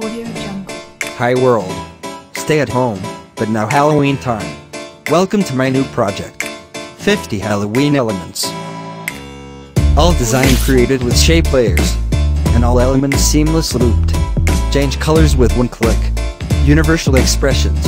Hi world. Stay at home, but now Halloween time. Welcome to my new project. 50 Halloween elements. All design created with shape layers. And all elements seamless looped. Change colors with one click. Universal expressions.